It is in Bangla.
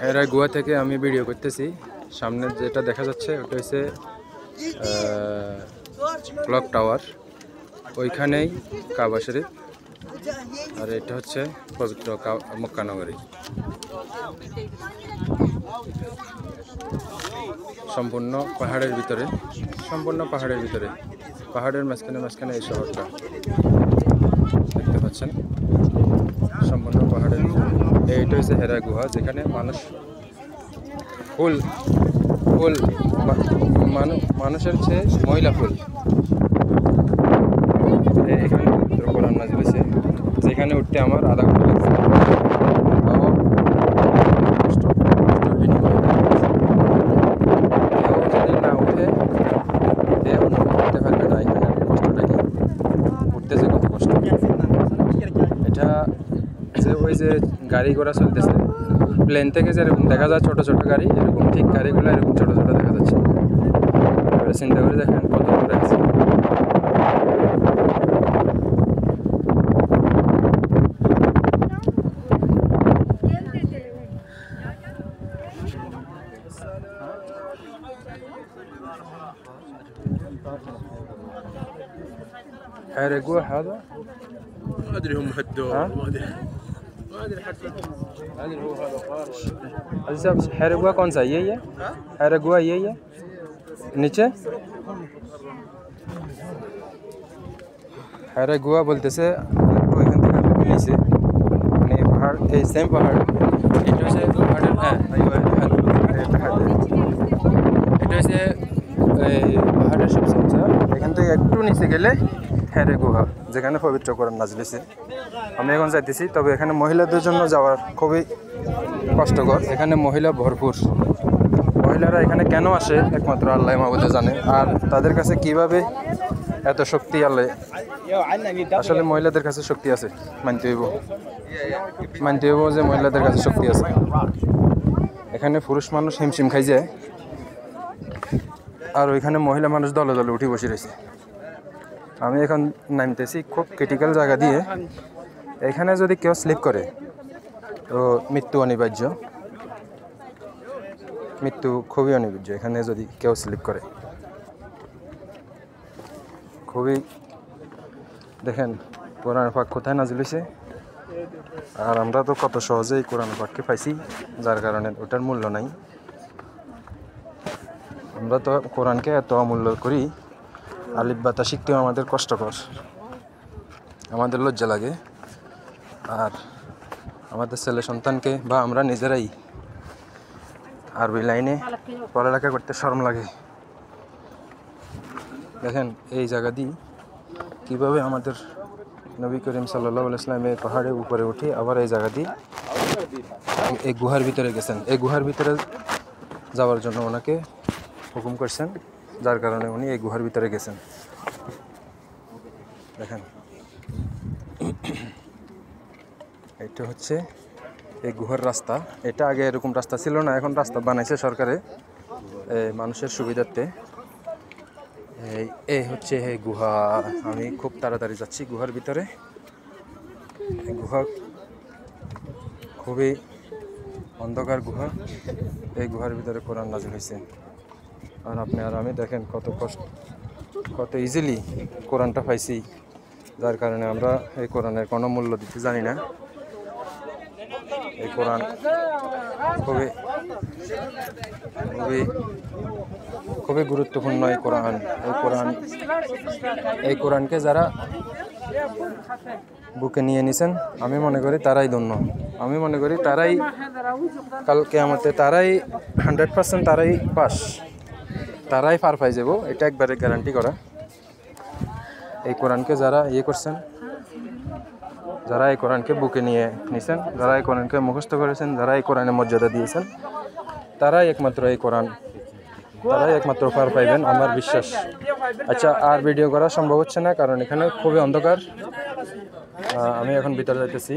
হেরা গোয়া থেকে আমি ভিডিও করতেছি। সামনে যেটা দেখা যাচ্ছে, ওটা হচ্ছে ক্লক টাওয়ার ওইখানেই কাবা শরীফ। আর এটা হচ্ছে পবিত্র কা- মক্কা নগরী। সম্পূর্ণ পাহাড়ের ভিতরে, সম্পূর্ণ পাহাড়ের ভিতরে। পাহাড়ের মাঝখানে মাঝখানে এই শহরটা। দেখতে পাচ্ছেন? সম্পূর্ণ পাহাড়ের এইটা হচ্ছে হেরা গুহা, যেখানে মানুষ ফুল ফুল মানুষের চেয়ে মহিলা ফুল। এখানে রান্না নাজিল যেখানে উঠতে আমার আধা ঘণ্টা লাগছে তাও কষ্ট কষ্টের বিনিময়ে কেউ যদি না উঠে এ অনুভব করতে পারবে না এখানে কষ্টটা কি উঠতেছে কত কষ্ট এটা যে ওই যে গাড়ি ঘোড়া চলতেছে প্লেন থেকে যেরকম দেখা যায় ছোট ছোট গাড়ি এরকম ঠিক গাড়িগুলো এরকম ছোট ছোট দেখা যাচ্ছে এবারে চিন্তা করে দেখেন কত দূরে আছে حرقوه هذا ما ادري هم هدوه ها؟ ما ادري अच्छा, अजी साहब हैरगुआ कौन सा यही है गुआ यही है नीचे? हैरगुआ बोलते से पहाड़ सेम पहाड़। से तो पहाड़ पहाड़ सबसे अच्छा। एक तो नीचे गले হ্যারে গুহা, যেখানে পবিত্র করার নাজলিছে আমি এখন যাইতেছি, তবে এখানে মহিলাদের জন্য যাওয়ার খুবই কষ্টকর। এখানে মহিলা ভরপুর। মহিলারা এখানে কেন আসে, একমাত্র আল্লাহ মাহবুদে জানে। আর তাদের কাছে কীভাবে এত শক্তি আল্লাহ আসলে মহিলাদের কাছে শক্তি আছে, মানতে হইব। মানতে হইব যে মহিলাদের কাছে শক্তি আছে। এখানে পুরুষ মানুষ হিমশিম খাই যায়, আর ওইখানে মহিলা মানুষ দলে দলে উঠে বসে রয়েছে। আমি এখন নামতেছি খুব ক্রিটিক্যাল জায়গা দিয়ে। এখানে যদি কেউ স্লিপ করে, তো মৃত্যু অনিবার্য। মৃত্যু খুবই অনিবার্য, এখানে যদি কেউ স্লিপ করে। খুবই, দেখেন, কোরআন পাক কোথায় নাজিল আর আমরা তো কত সহজেই কোরআন পাককে পাইছি, যার কারণে ওটার মূল্য নাই। আমরা তো কোরআনকে এত অমূল্য করি আলিফ বাতা শিখতেও আমাদের কষ্টকর। আমাদের লজ্জা লাগে। আর আমাদের ছেলে সন্তানকে বা আমরা নিজেরাই আরবি লাইনে পড়ালেখা করতে শরম লাগে। দেখেন, এই জায়গা দিয়ে কীভাবে আমাদের নবী করিম সাল্লাহ ইসলামের পাহাড়ে উপরে উঠে আবার এই জায়গা দিয়ে এই গুহার ভিতরে গেছেন। এই গুহার ভিতরে যাওয়ার জন্য ওনাকে হুকুম করছেন যার কারণে উনি এই গুহার ভিতরে গেছেন। দেখেন। এটা হচ্ছে এই গুহার রাস্তা। এটা আগে এরকম রাস্তা ছিল না, এখন রাস্তা বানাইছে সরকারে মানুষের সুবিধার্থে। এই এই হচ্ছে এই গুহা। আমি খুব তাড়াতাড়ি যাচ্ছি গুহার ভিতরে। গুহা খুবই অন্ধকার গুহা। এই গুহার ভিতরে কোরআন নাজিল হয়েছে আর আপনি আর আমি দেখেন কত কষ্ট, কত ইজিলি কোরআনটা পাইছি। যার কারণে আমরা এই কোরআনের কোনো মূল্য দিতে জানি না। এই কোরআন খুবই খুবই খুবই গুরুত্বপূর্ণ এই কোরআন। এই কোরআন, এই কোরআনকে যারা বুকে নিয়ে নিছেন, আমি মনে করি তারাই ধন্য। আমি মনে করি তারাই কালকে আমাদের তারাই হান্ড্রেড পার্সেন্ট তারাই পাস। তারাই পার পাই যাব, এটা একবারে গ্যারান্টি করা। এই কোরআনকে যারা ইয়ে করছেন, যারা এই কোরআনকে বুকে নিয়ে নিছেন, যারা এই কোরআনকে মুখস্থ করেছেন, যারা এই কোরআনের মর্যাদা দিয়েছেন, তারাই একমাত্র এই কোরআন, তারাই একমাত্র পার পাইবেন, আমার বিশ্বাস। আচ্ছা আর ভিডিও করা সম্ভব হচ্ছে না, কারণ এখানে খুবই অন্ধকার। আমি এখন ভিতরে যাইতেছি।